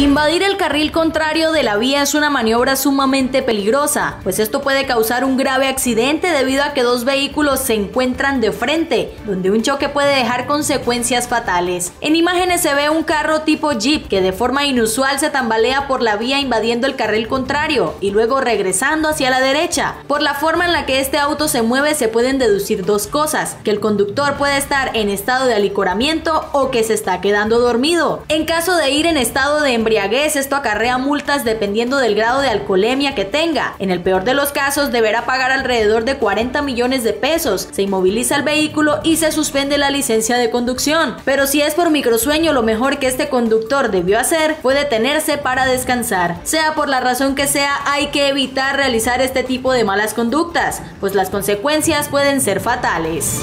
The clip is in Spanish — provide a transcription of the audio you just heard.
Invadir el carril contrario de la vía es una maniobra sumamente peligrosa, pues esto puede causar un grave accidente debido a que dos vehículos se encuentran de frente, donde un choque puede dejar consecuencias fatales. En imágenes se ve un carro tipo Jeep que de forma inusual se tambalea por la vía invadiendo el carril contrario y luego regresando hacia la derecha. Por la forma en la que este auto se mueve se pueden deducir dos cosas, que el conductor puede estar en estado de alicoramiento o que se está quedando dormido. En caso de ir en estado de embriaguez, esto acarrea multas dependiendo del grado de alcoholemia que tenga. En el peor de los casos, deberá pagar alrededor de 40 millones de pesos, se inmoviliza el vehículo y se suspende la licencia de conducción. Pero si es por microsueño, lo mejor que este conductor debió hacer fue detenerse para descansar. Sea por la razón que sea, hay que evitar realizar este tipo de malas conductas, pues las consecuencias pueden ser fatales.